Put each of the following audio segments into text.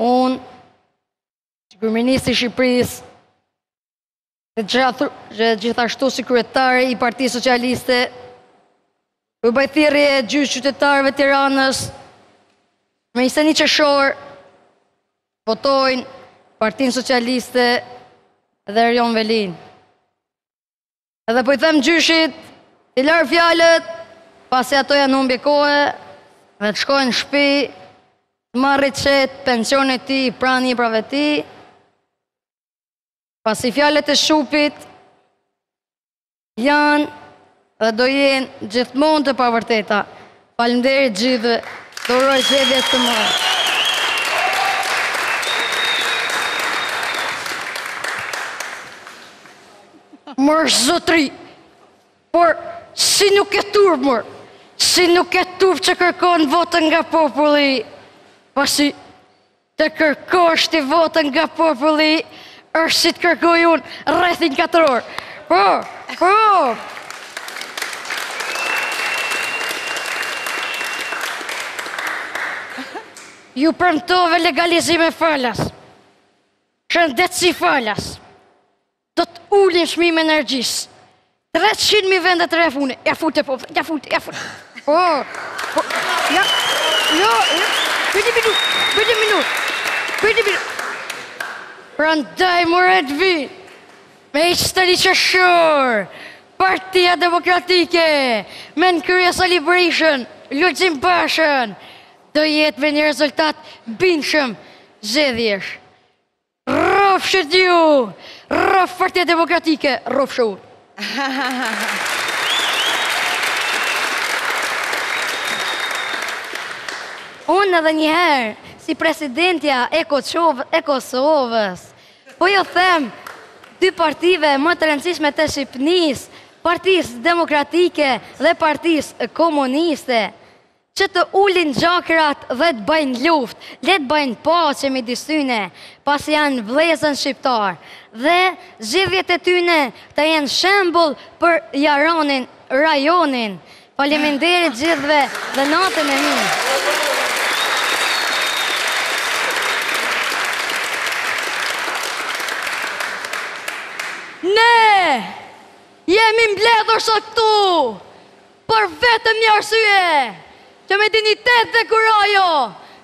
Unë, si kryeministri i Shqipërisë, Gjithashtu si kryetari i Partisë Socialiste, u bëj thirrje gjithë qytetarëve të Tiranës me 21 qershor të votojnë Partinë Socialiste dhe Erion Velinë. Edhe po i them gjyshit, t'i lërë fjalët, pasi ato janë humbje kohe, dhe të shkojë në shpi, të marrë i qetë pensionin e tij pranë nipave të tij, Pasi fjalët e shupit janë dhe do jenë gjithmonë të pavërteta. Faleminderit të gjithëve. Ju uroj zgjedhje të mbara. Mor zotri, por si nuk ke turp, mor, si nuk ke turp që kërkon votën nga populli, pasi Të kërkosh ti votën nga populli është si të kërkoj unë rrethin katror. Po, po. Ju premtove legalizime falas. Shëndetësi falas. Do të ulim çmimin e energjisë. 300 mijë vende të reja pune. Ja fute po, ja fute, ja fute. Po. po ja. Jo, jo. Po një minutë, po një minutë. Po një minutë. Prandaj more të vi. Më 21 qershor. Partia Demokratike, me në krye Sali Berishën, Lulzim Bashën, do jetë me një rezultat bindshëm zgjedhjesh. Rrofshit ju! Rroftë Partia Demokratike, rrofsha unë! Unë edhe njëherë, si presidentja e Koçovë e Kosovës, po ju them dy partive më të rëndësishme të Shqipënis, partisë demokratike dhe partisë komuniste, Që të ulin gjakrat dhe të bajnë luftë, le të bajnë paqe midis tyne, pasi janë vëllezën shqiptarë, dhe zgjedhjet e tyne të jenë shembull për Jaranin, rajonin. Faleminderit të gjithëve dhe natën e mirë. Ne jemi mbledhur sot këtu Për vetëm një arsye, që me dinjitet dhe kurajo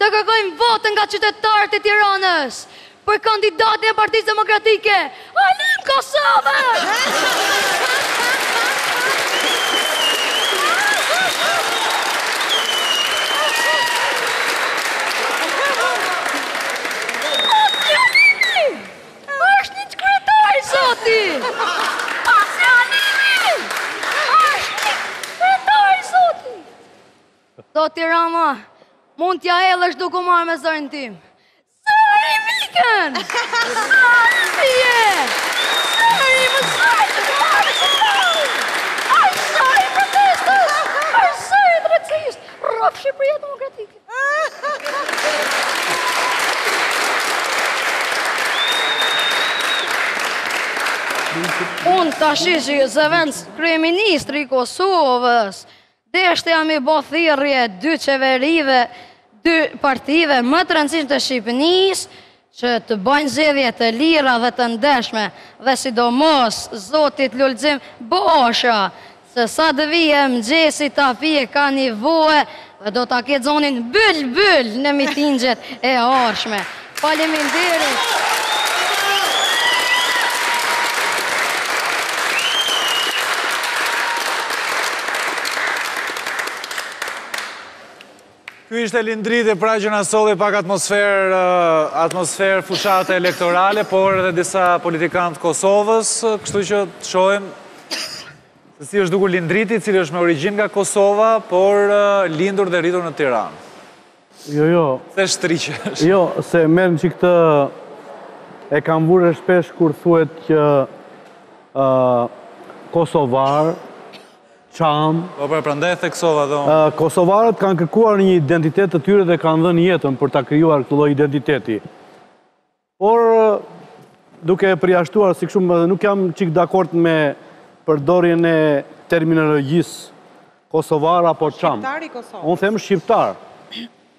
të kërkojmë votën nga qytetarët e Tiranës për kandidatin e Partisë Demokratike, Halim Kosovën! Është një kryetari, zoti! Pasi animi! Është një kryetari, zoti! Zoti Rama, mund t'ja e lësh duke marrë me zërin tim. Zëri mikën! Zëri mikën! Zëri më zëri të marrë të marrë! Është zëri i protestës! Është zëri i drejtësisë! Rroftë Shqipëria Demokratike! Unë tash si zëvendëskryeministri i Kosovës, deshta me i bo thirje dy qeverive, dy partive më të rëndësishme të Shqipënisë, që të bëjnë zgjedhje të lira dhe të ndershme dhe sidomos zotit Lulzim Basha se sa t'vijë mëngjesi ta pijë kani voë dhe do ta ketë zonin bylbyl në mitingjet e ardhshme. Faleminderit! Ky ishte Lindriti pra që na solli pak atmosferë, atmosferë fushate elektorale, por edhe disa politikanë të Kosovës, kështu që të shohim se si është dukur Lindriti, i cili është me origjinë nga Kosova, por lindur dhe rritur në Tiranë. Jo, jo. Shqiptar është. Jo, se meqenëse këtë e kam vënë re shpesh kur thuhet që kosovar, Çam. Po pra, prandaj e theksova dhe unë. Kosovarët kanë kërkuar një identitet të tyre dhe kanë dhënë jetën për ta krijuar këtë lloj identiteti. Por duke e përjashtuar si kështu, nuk jam çik dakord me përdorimin e terminologjisë kosovar apo çam. Shqiptar i Kosovës. Unë them shqiptar.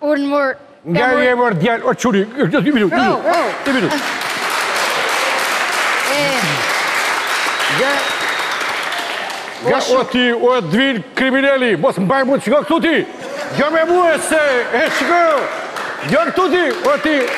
Urdhëro. Nga je mor djalë, o çuni, një minutë, një minutë, një minutë. Nga o ti, o Edvin krimineli, mos më bajë mua shiko këtu ti, gjërë me mu e se, e shiko, gjërë këtu ti, o ti,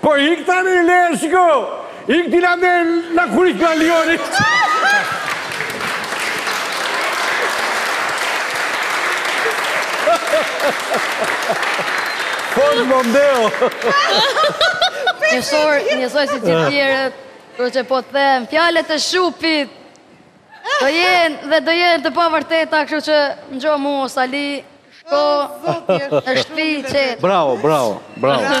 Po ik tani lëre, shiko. Ik ti la ne la kurik la lioni. Ford Mondeo. Njësoj, njësoj si gjithë të tjerët, por që po të them, fjalët e shupit, Do jenë dhe do jenë të pavërteta, kështu që ngjo mu o Sali, shko në shtëpi i qetë. Bravo, bravo, bravo.